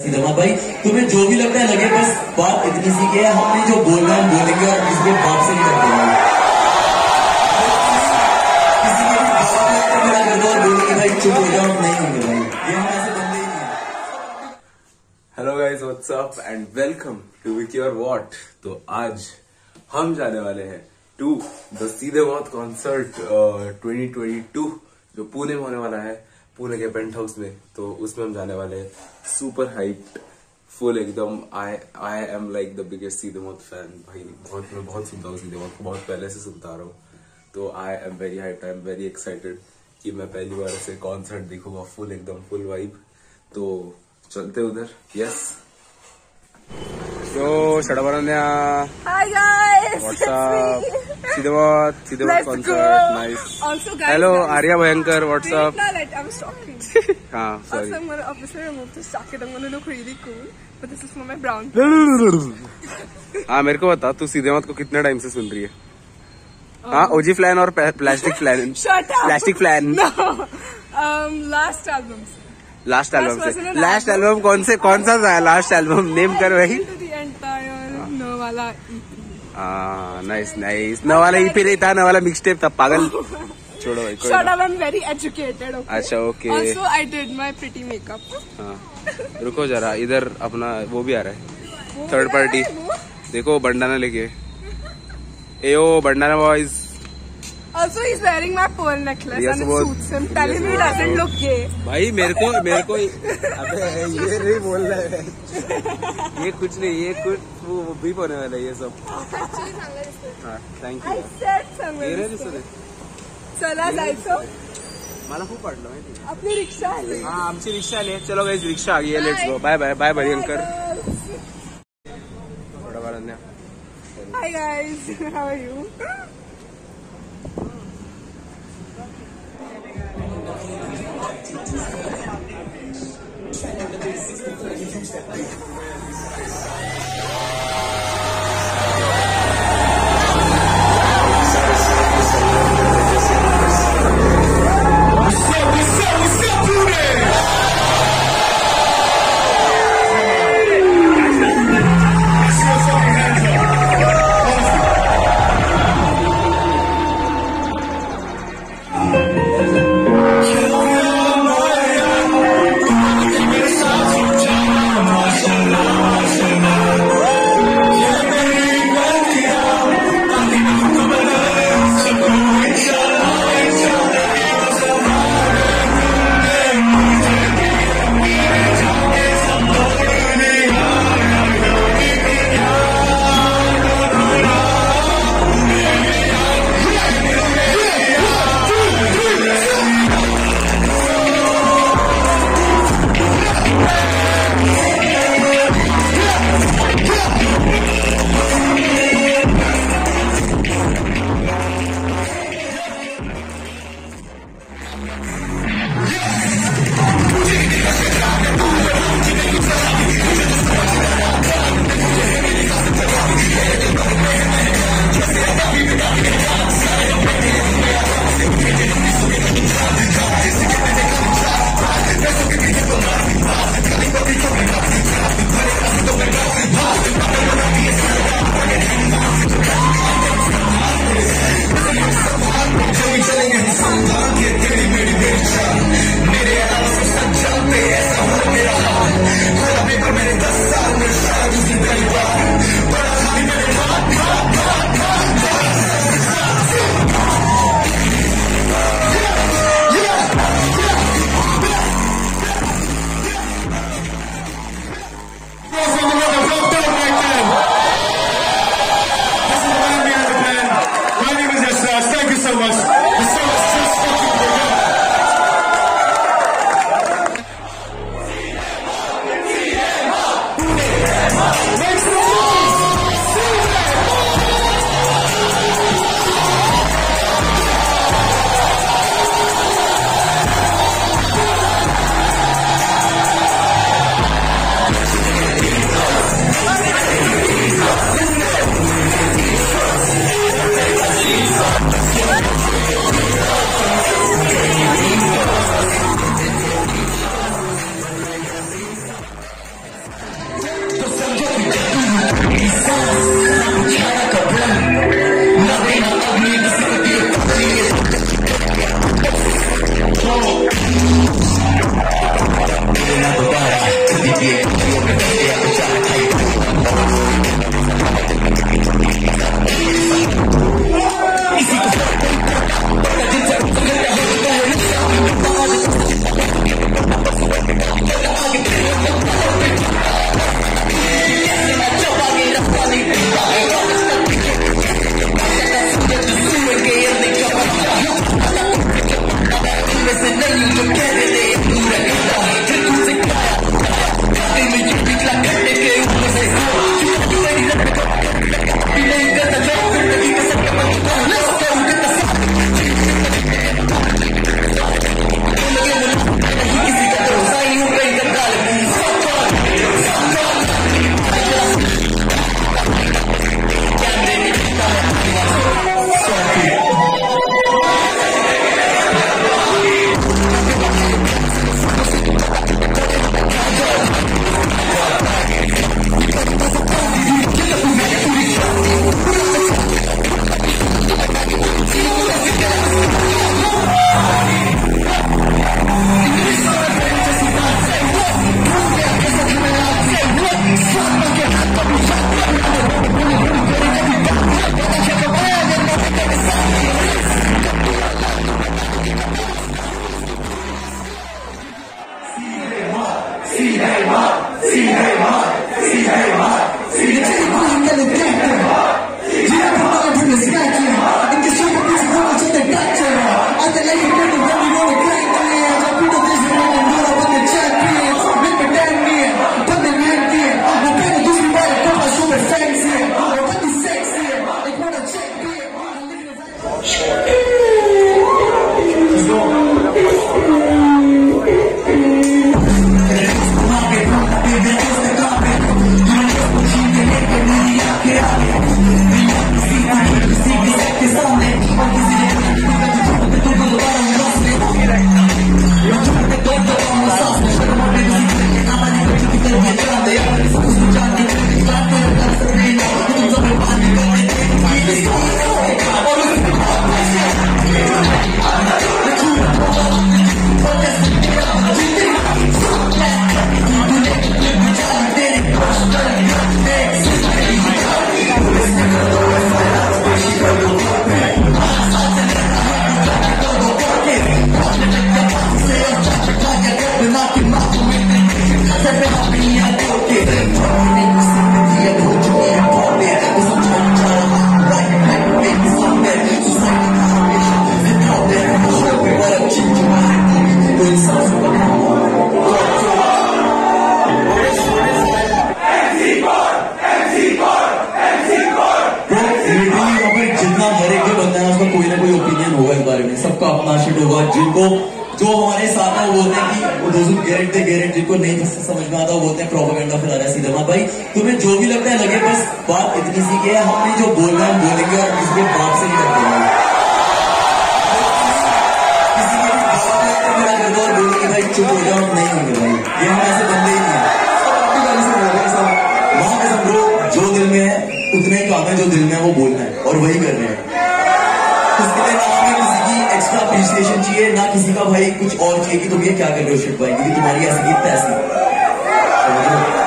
सीधा भाई, तुम्हें जो भी लगता है लगे, बस बात इतनी सी है हमने जो बोलना है बोलेंगे और किसी के बाप से नहीं hello guys what's and welcome to with your what तो आज हम जाने वाले हैं टू द सीधे मौत कॉन्सर्ट 2022 जो पुणे में होने वाला है। पुणे के पेंट हाउस में तो उसमें हम जाने वाले हैं। सुपर हाइप्ड फुल एकदम I I am like the biggest सीधे मौत फ़ैन भाई। बहुत मैं बहुत सुनता हूँ सीधे मौत को बहुत पहले से सुनता आ रहा हूँ। तो I am very hyped I am very excited कि मैं पहली बार ऐसे कॉन्सर्ट देखूँगा फुल एकदम फुल वाइब तो चलते उधर yes Yo, Shadabaranya, Hi guys. Wait, up? No, like, I'm stalking. हाँ. हाँ मेरे को बता तू सीधे मत को कितने टाइम से सुन रही है हाँ ओजी फ्लैन और plastic flan plastic flan. Um, last albums. Last album से लास्ट एल्बम कौन से कौन सा था लास्ट एल्बम नेम कर वही To हाँ नाइस नाइस न ईपी नहीं था मिक्स टेप था पागल छोड़ो. I'm very educated. Okay. अच्छा okay did my pretty makeup. हाँ रुको जरा इधर अपना वो भी आ रहा है थर्ड पार्टी देखो बंडाना लेके ए ओ bandana boys Also, he's wearing my pearl necklace Yes, and it suits him. Tell yes, him he doesn't look gay. भाई मेरे को मेरे को अबे ये नहीं बोल रहा है ये कुछ नहीं ये कुछ वो बीप वाला है ये सब थैंक चला जायचं. मला चलो यू समझ में आता वो बोलते हैं प्रोपोगंडा फैला रहा है सीधा भाई, तुम्हें जो भी लगता है, लगे, बस बात इतनी सी है हमने जो बोलना है, बोलेंगे और किसी के बाप हो ही है गाली से हैं जो दिल में है ही है है, वो बोलना है और वही हैं। उसके लिए ना हमें किसी की एक्स्ट्रा अप्रिसिएशन चाहिए, ना किसी का भाई कुछ और चाहिए कि तुम ये क्या कर रहे हो, शिट भाई, क्योंकि तुम्हारी ऐसी Thank you.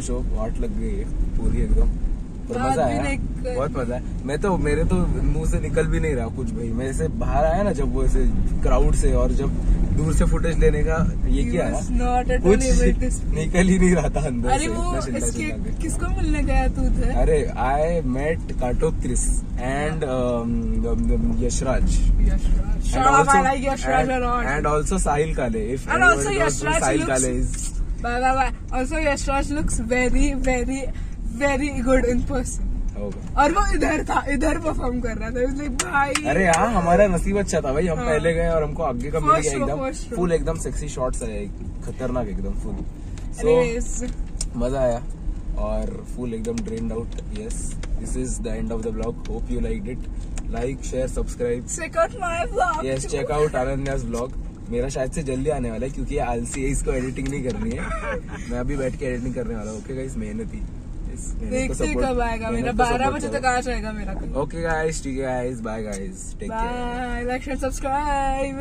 हो शो वाट लग गई है पूरी एकदम। पर मज़ा आया। बहुत मज़ा है मैं तो मेरे तो मुँह से निकल भी नहीं रहा कुछ भाई। मैं ऐसे बाहर आया ना जब वो ऐसे क्राउड से और जब दूर से फुटेज लेने का ये He किया all कुछ. निकल ही नहीं रहा था अंदर अरे से वो इसके किसको मिलने गया तू उधर अरे आई मेट काटो Chris and Yashraj Yashraj And Shut up, I also- like Yashraj a Bye bye bye. Also, Yashraj looks very, very, very good in person. और वो इधर था इधर परफॉर्म कर रहा था। लाइक भाई अरे हाँ हमारा नसीब अच्छा था भाई। हम हाँ। पहले गए और हमको आगे का मिल गया एकदम। फुल एकदम सेक्सी शॉट्स आए। खतरनाक एकदम फुल सो Anyways, मज़ा आया। और फुल एकदम drained out yes this is the end of the vlog hope you like it like share subscribe check out my vlog. Yes check out Ananya's vlog मेरा शायद से जल्दी आने वाला है क्योंकि ये आलसी है इसको एडिटिंग नहीं करनी है। मैं अभी बैठ के एडिटिंग करने वाला हूँ। ओके गाइस मेहनती। ही देखते कब आएगा मेरा। बारह बजे तक आ जाएगा मेरा। ओके गाइस ठीक है guys bye guys take care like subscribe